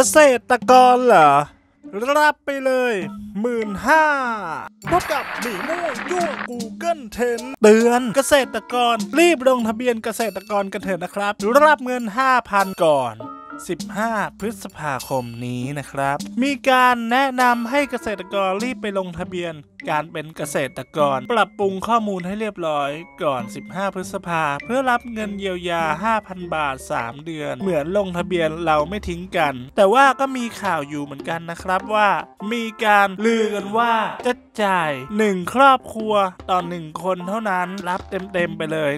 เกษตรกรเหรอ รับไปเลยหมื่นห้าพบกับหมีม่วงยั่ว Google 10เตือนเกษตรกร รีบลงทะเบียนเกษตรกรกันเถอะนะครับ รับเงิน 5,000 ก่อน 15 พฤษภาคมนี้นะครับ มีการแนะนำให้เกษตรกรรีบไปลงทะเบียนการเป็นเกษตรกร ปรับปรุงข้อมูลให้เรียบร้อยก่อน 15 พฤษภา เพื่อรับเงินเยียวยา 5,000 บาท 3 เดือน เหมือนลงทะเบียนเราไม่ทิ้งกัน แต่ว่าก็มีข่าวอยู่เหมือนกันนะครับว่า มีการลือกันว่าจะจ่าย 1 ครอบครัวต่อ 1 คนเท่านั้นรับเต็ม ๆ ไปเลย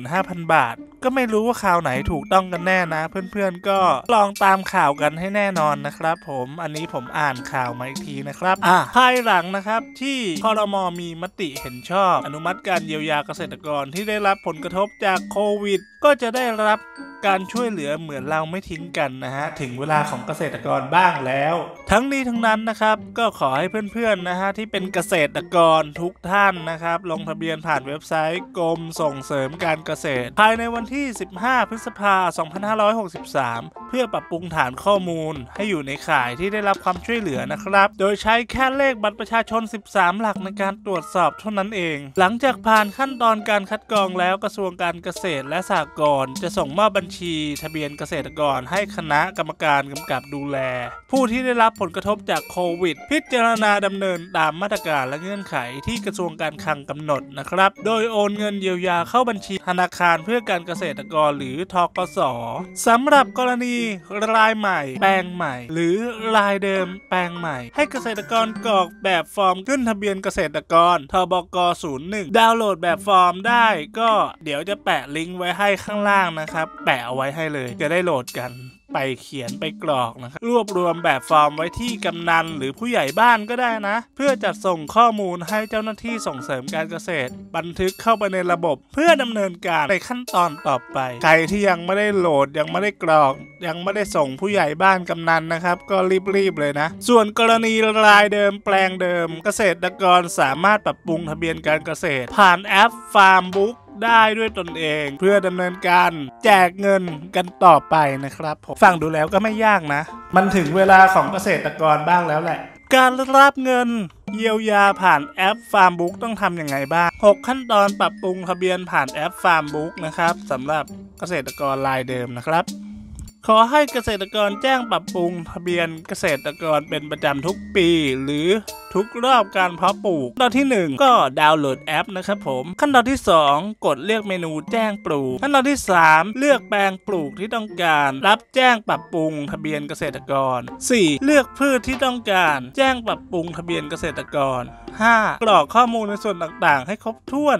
15,000 บาท ก็ไม่รู้ว่าข่าวไหนถูกต้องกันแน่นะ เพื่อนๆก็ลองตามข่าวกันให้แน่นอนนะครับ ผมอันนี้ผมอ่านข่าวมาอีกทีนะครับอะภายหลังนะครับที่คอรมอมีมติเห็นชอบ อนุมัติการเยียวยาเกษตรกรที่ได้รับผลกระทบจากโควิด ก็จะได้รับ การช่วยเหลือเหมือนเราไม่ทิ้งกันนะฮะถึงเวลาของเกษตรกรบ้างแล้ว ทั้งนี้ทั้งนั้นนะครับก็ขอให้เพื่อนๆนะฮะที่เป็นเกษตรกรทุกท่านนะครับ ลงทะเบียนผ่านเว็บไซต์กรมส่งเสริมการเกษตร ภายในวันที่ 15 พฤษภาคม2563 เพื่อปรับปรุงฐานข้อมูล ให้อยู่ในข่ายที่ได้รับความช่วยเหลือนะครับ โดยใช้แค่เลขบัตรประชาชน 13 หลักในการตรวจสอบเท่านั้นเอง หลังจากผ่านขั้นตอนการคัดกรองแล้วกระทรวงการเกษตรและสหกรณ์จะส่งมอบบัญชีทะเบียนเกษตรกรให้คณะกรรมการกำกับดูแล ผู้ที่ได้รับผลกระทบจากโควิด พิจารณาดำเนินตามมาตรการและเงื่อนไขที่กระทรวงการคลังกำหนดนะครับ โดยโอนเงินเยียวยาเข้าบัญชีธนาคารเพื่อการเกษตรกรหรือทกสสำหรับกรณีรายใหม่ แปลงใหม่ หรือรายเดิม แปลงใหม่ ให้เกษตรกรกรอกแบบฟอร์มขึ้นทะเบียนเกษตรกรทบก01ดาวน์โหลดแบบฟอร์มได้ก็เดี๋ยวจะแปะลิงก์ไว้ให้ข้างล่างนะครับ แปะเอาไว้ให้เลย จะได้โหลดกันไปเขียนไปกรอกนะครับรวบรวมแบบฟอร์มไว้ที่กำนันหรือผู้ใหญ่บ้านก็ได้นะ เพื่อจัดส่งข้อมูลให้เจ้าหน้าที่ส่งเสริมการเกษตร บันทึกเข้าไปในระบบ เพื่อดำเนินการในขั้นตอนต่อไป ใครที่ยังไม่ได้โหลดยังไม่ได้กรอก ยังไม่ได้ส่งผู้ใหญ่บ้านกำนันนะครับ ก็รีบๆเลยนะ ส่วนกรณีรายเดิมแปลงเดิม เกษตรกรสามารถปรับปรุงทะเบียนการเกษตร ผ่านแอป Farm Book ได้ด้วยตนเอง เพื่อดำเนินการแจกเงินกันต่อไปนะครับผมฟังดูแล้วก็ไม่ยากนะ มันถึงเวลาของเกษตรกรบ้างแล้วแหละ การรับเงินเยียวยาผ่านแอป Farmbook ต้องทำยังไงบ้าง 6 ขั้นตอนปรับปรุงทะเบียนผ่านแอป Farmbook นะครับสำหรับเกษตรกรรายเดิมนะครับขอให้เกษตรกรแจ้งปรับปรุงทะเบียนเกษตรกรเป็นประจำทุกปี หรือ ทุกรอบการเพาะปลูก ขั้นตอนที่ 1 ก็ดาวน์โหลดแอปนะครับผม ขั้นตอนที่ 2 กดเลือกเมนูแจ้งปลูก ขั้นตอนที่ 3 เลือกแปลงปลูกที่ต้องการ รับแจ้งปรับปรุงทะเบียนเกษตรกร 4. เลือกพืชที่ต้องการ แจ้งปรับปรุงทะเบียนเกษตรกร 5. กรอกข้อมูลในส่วนต่างๆ ให้ครบถ้วน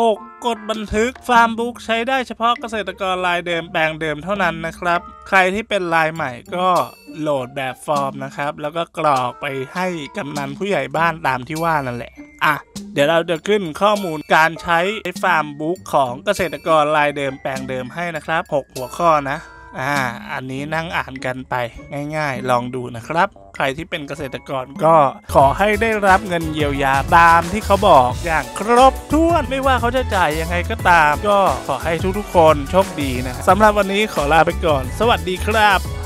6. กดบันทึก Farmbook ใช้ได้เฉพาะเกษตรกรรายเดิมแปลงเดิมเท่านั้นนะครับ ใครที่เป็นรายใหม่ก็โหลดแบบฟอร์มนะครับ แล้วก็กรอกไปให้กำนันผู้ใหญ่บ้านตามที่ว่านั่นแหละ อะ เดี๋ยวเราจะขึ้นข้อมูลการใช้ฟาร์มบุ๊กของเกษตรกรรายเดิมแปลงเดิมให้นะครับ 6 หัวข้อนะ อ่าอันนี้นั่งอ่านกันไปง่ายๆ ลองดูนะครับ ใครที่เป็นเกษตรกรก็ขอให้ได้รับเงินเยียวยาตามที่เขาบอกอย่างครบถ้วนไม่ว่าเขาจะจ่ายยังไงก็ตาม ก็ขอให้ทุกๆคนโชคดีนะสำหรับวันนี้ขอลาไปก่อน สวัสดีครับ